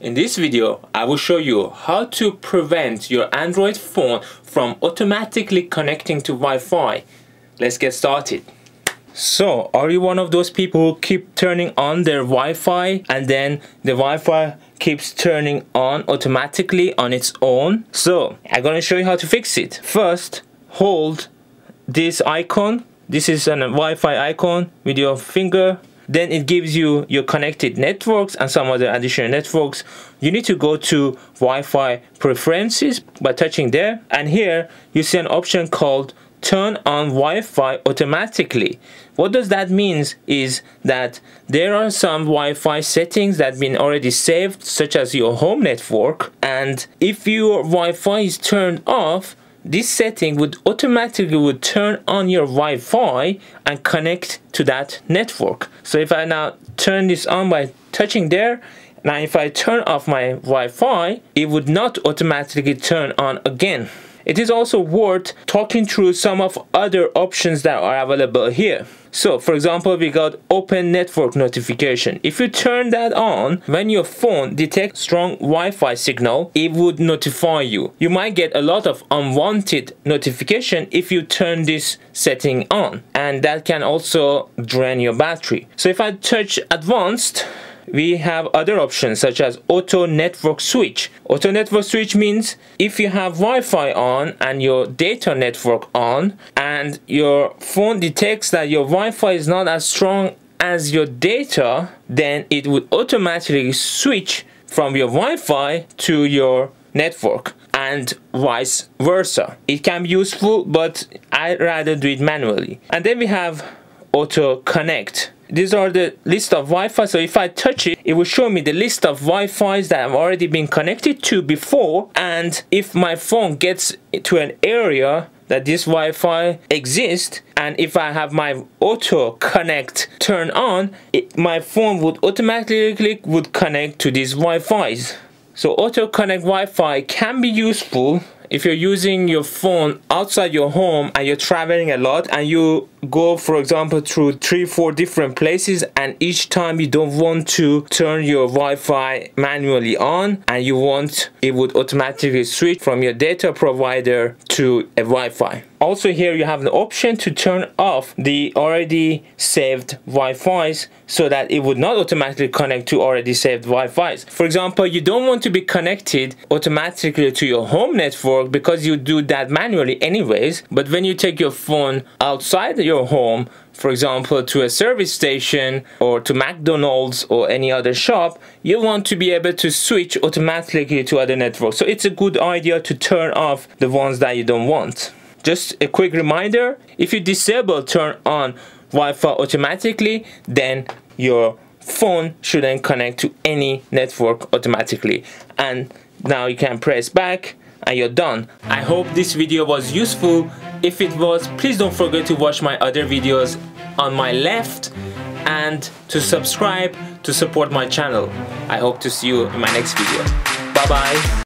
In this video, I will show you how to prevent your Android phone from automatically connecting to Wi-Fi. Let's get started. So, are you one of those people who keep turning on their Wi-Fi and then the Wi-Fi keeps turning on automatically on its own? So, I'm gonna show you how to fix it. First, hold this icon. This is a Wi-Fi icon with your finger then it gives you your connected networks and some other additional networks. You need to go to Wi-Fi preferences by touching there. And here you see an option called turn on Wi-Fi automatically. What does that means is that there are some Wi-Fi settings that have been already saved such as your home network. And if your Wi-Fi is turned off this setting would automatically would turn on your Wi-Fi and connect to that network. So if I now turn this on by touching there, now if I turn off my Wi-Fi, it would not automatically turn on again. It is also worth talking through some of other options that are available here. So for example, we got open network notification. If you turn that on, when your phone detects strong Wi-Fi signal, it would notify you. You might get a lot of unwanted notification if you turn this setting on and that can also drain your battery. So if I touch advanced, we have other options such as auto network switch. Auto network switch means if you have Wi-Fi on and your data network on and your phone detects that your Wi-Fi is not as strong as your data, then it would automatically switch from your Wi-Fi to your network and vice versa. It can be useful, but I rather do it manually. And then we have auto connect these are the list of Wi-Fi. So if I touch it it will show me the list of Wi-Fi's that I've already been connected to before. And if my phone gets to an area that this Wi-Fi exists and if I have my auto connect turned on it, my phone would automatically click would connect to these Wi-Fi's. So auto connect Wi-Fi can be useful if you're using your phone outside your home and you're traveling a lot and you go for example through three four different places and each time you don't want to turn your Wi-Fi manually on and you want it would automatically switch from your data provider to a Wi-Fi also here you have an option to turn off the already saved Wi-Fi's so that it would not automatically connect to already saved Wi-Fi's. For example, you don't want to be connected automatically to your home network because you do that manually anyways, but when you take your phone outside your home, for example, to a service station or to McDonald's or any other shop, you want to be able to switch automatically to other networks. So it's a good idea to turn off the ones that you don't want. Just a quick reminder, if you disable turn on Wi-Fi automatically, then your phone shouldn't connect to any network automatically. And now you can press back and you're done. I hope this video was useful. If it was, please don't forget to watch my other videos on my left and to subscribe to support my channel. I hope to see you in my next video. Bye bye.